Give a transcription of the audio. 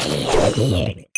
Thank you.